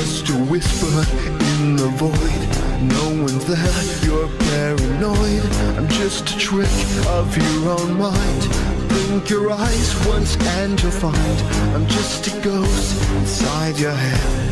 just a whisper in the void. No one's there, you're paranoid. I'm just a trick of your own mind. Blink your eyes once and you'll find I'm just a ghost inside your head.